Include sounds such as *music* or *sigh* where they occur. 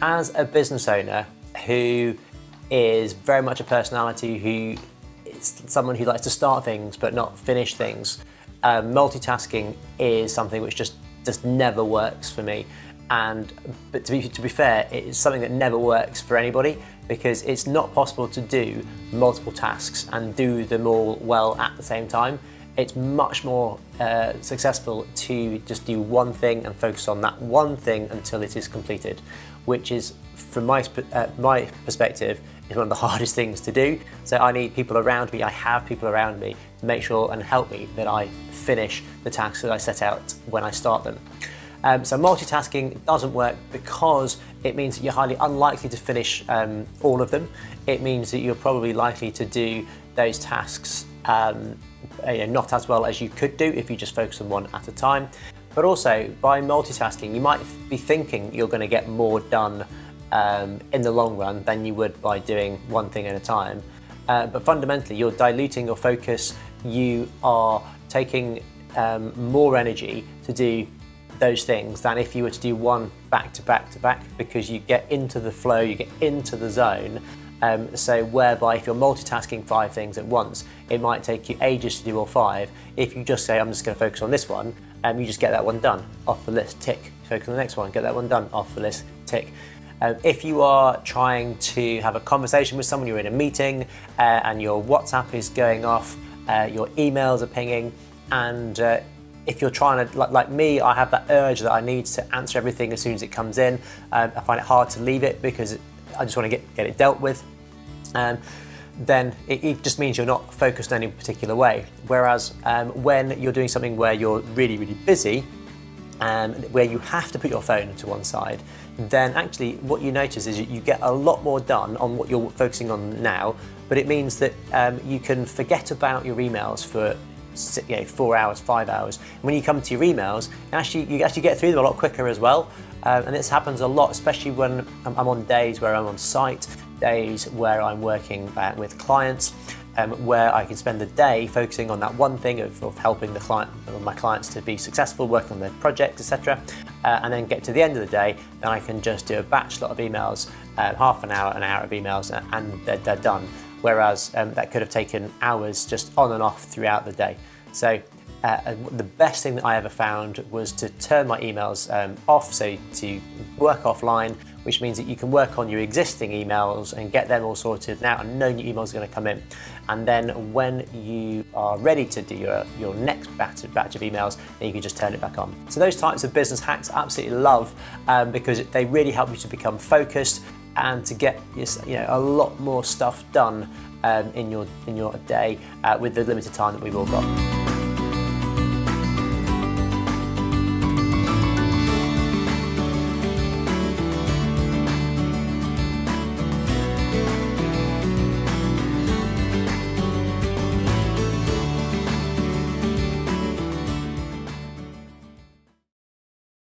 as a business owner who is very much a personality who is someone who likes to start things but not finish things, um, multitasking is something which just just never works for me. And but to be to be fair, it is something that never works for anybody because it's not possible to do multiple tasks and do them all well at the same time. It's much more uh, successful to just do one thing and focus on that one thing until it is completed, which is, from my, uh, my perspective, is one of the *laughs* hardest things to do. So I need people around me, I have people around me to make sure and help me that I finish the tasks that I set out when I start them. Um, so multitasking doesn't work because it means that you're highly unlikely to finish um, all of them. It means that you're probably likely to do those tasks um, uh, not as well as you could do if you just focus on one at a time. But also, by multitasking, you might be thinking you're going to get more done um, in the long run than you would by doing one thing at a time. Uh, but fundamentally, you're diluting your focus. You are taking um, more energy to do those things than if you were to do one back to back to back because you get into the flow, you get into the zone. Um, so whereby if you're multitasking five things at once, it might take you ages to do all five. If you just say, I'm just going to focus on this one, um, you just get that one done, off the list, tick. Focus on the next one, get that one done, off the list, tick. Um, if you are trying to have a conversation with someone, you're in a meeting uh, and your WhatsApp is going off, uh, your emails are pinging, and uh, if you're trying to, like, like, me, I have that urge that I need to answer everything as soon as it comes in. Um, I find it hard to leave it because I just want to get, get it dealt with. Um, then it, it, just means you're not focused in any particular way. Whereas um, when you're doing something where you're really, really busy, um, where you have to put your phone to one side, then actually what you notice is you get a lot more done on what you're focusing on now, but it means that um, you can forget about your emails for you know, four hours, five hours. When you come to your emails, actually, you actually get through them a lot quicker as well. Um, and this happens a lot, especially when I'm, on days where I'm on site, days where I'm working uh, with clients, um, where I can spend the day focusing on that one thing of, of helping the client, my clients to be successful, working on their projects, etc. Uh, and then get to the end of the day, then I can just do a batch lot of emails, uh, half an hour, an hour of emails, and they're, they're done whereas um, that could have taken hours just on and off throughout the day. So uh, the best thing that I ever found was to turn my emails um, off, so to work offline, which means that you can work on your existing emails and get them all sorted now and no new emails are going to come in. And then when you are ready to do your, your next batch, batch of emails, then you can just turn it back on. So those types of business hacks I absolutely love um, because they really help you to become focused and to get you know, a lot more stuff done um, in, your, in your day uh, with the limited time that we've all got.